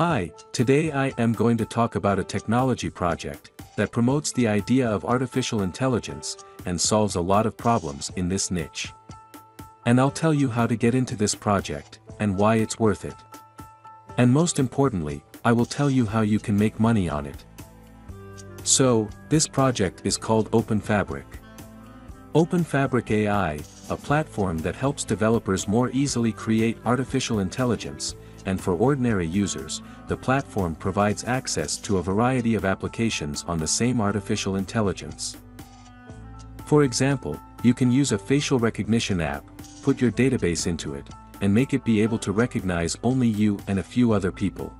Hi, today I am going to talk about a technology project that promotes the idea of artificial intelligence and solves a lot of problems in this niche. And I'll tell you how to get into this project and why it's worth it. And most importantly, I will tell you how you can make money on it. So, this project is called Open Fabric. Open Fabric AI, a platform that helps developers more easily create artificial intelligence, and for ordinary users, the platform provides access to a variety of applications on the same artificial intelligence. For example, you can use a facial recognition app, put your database into it, and make it be able to recognize only you and a few other people.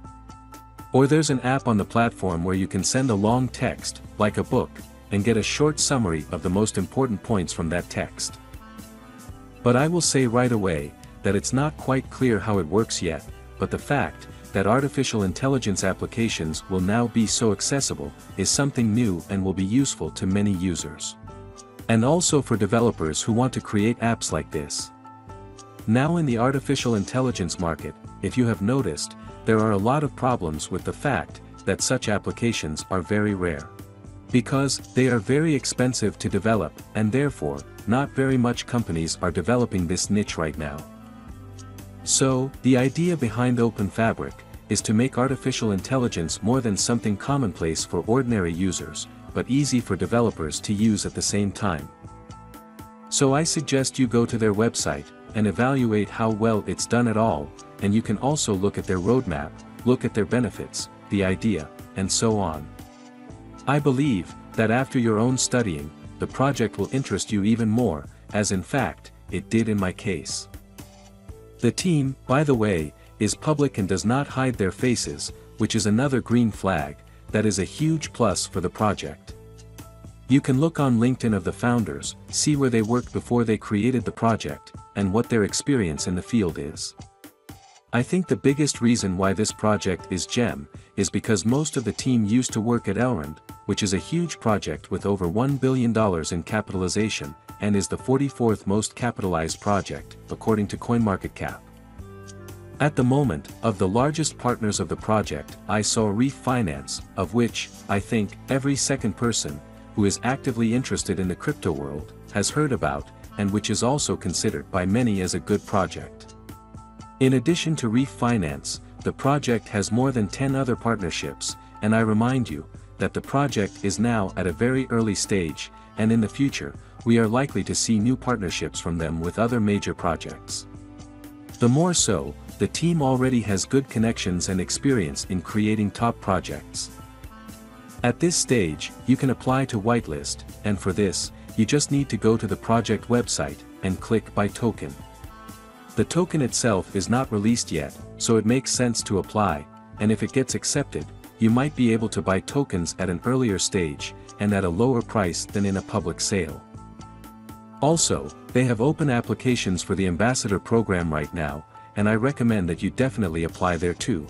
Or there's an app on the platform where you can send a long text, like a book, and get a short summary of the most important points from that text. But I will say right away, that it's not quite clear how it works yet, but the fact, that artificial intelligence applications will now be so accessible, is something new and will be useful to many users. And also for developers who want to create apps like this. Now in the artificial intelligence market, if you have noticed, there are a lot of problems with the fact, that such applications are very rare. Because, they are very expensive to develop, and therefore, not very much companies are developing this niche right now. So, the idea behind Open Fabric, is to make artificial intelligence more than something commonplace for ordinary users, but easy for developers to use at the same time. So I suggest you go to their website, and evaluate how well it's done at all, and you can also look at their roadmap, look at their benefits, the idea, and so on. I believe, that after your own studying, the project will interest you even more, as in fact, it did in my case. The team, by the way, is public and does not hide their faces, which is another green flag, that is a huge plus for the project. You can look on LinkedIn of the founders, see where they worked before they created the project, and what their experience in the field is. I think the biggest reason why this project is GEM, is because most of the team used to work at Elrond, which is a huge project with over $1 billion in capitalization, and is the 44th most capitalized project, according to CoinMarketCap. At the moment, of the largest partners of the project, I saw Reef Finance, of which, I think, every second person, who is actively interested in the crypto world, has heard about, and which is also considered by many as a good project. In addition to Reef Finance, the project has more than 10 other partnerships, and I remind you, that the project is now at a very early stage, and in the future, we are likely to see new partnerships from them with other major projects. The more so, the team already has good connections and experience in creating top projects. At this stage, you can apply to whitelist, and for this, you just need to go to the project website, and click Buy Token. The token itself is not released yet, so it makes sense to apply, and if it gets accepted, you might be able to buy tokens at an earlier stage, and at a lower price than in a public sale. Also, they have open applications for the Ambassador program right now, and I recommend that you definitely apply there too.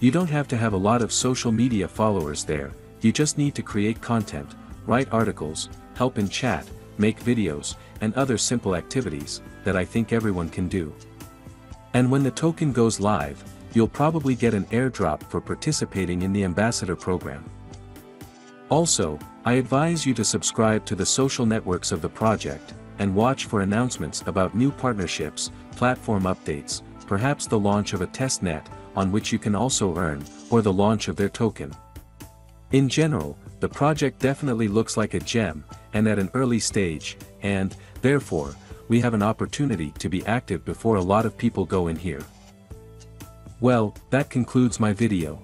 You don't have to have a lot of social media followers there, you just need to create content, write articles, help in chat, make videos, and other simple activities, that I think everyone can do. And when the token goes live, you'll probably get an airdrop for participating in the Ambassador program. Also, I advise you to subscribe to the social networks of the project, and watch for announcements about new partnerships, platform updates, perhaps the launch of a testnet, on which you can also earn, or the launch of their token. In general, the project definitely looks like a gem, and at an early stage, and, therefore, we have an opportunity to be active before a lot of people go in here. Well, that concludes my video.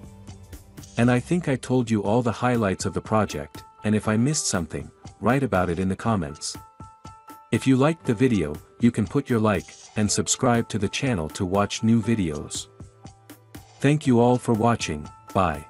And I think I told you all the highlights of the project, and if I missed something, write about it in the comments. If you liked the video, you can put your like, and subscribe to the channel to watch new videos. Thank you all for watching, bye.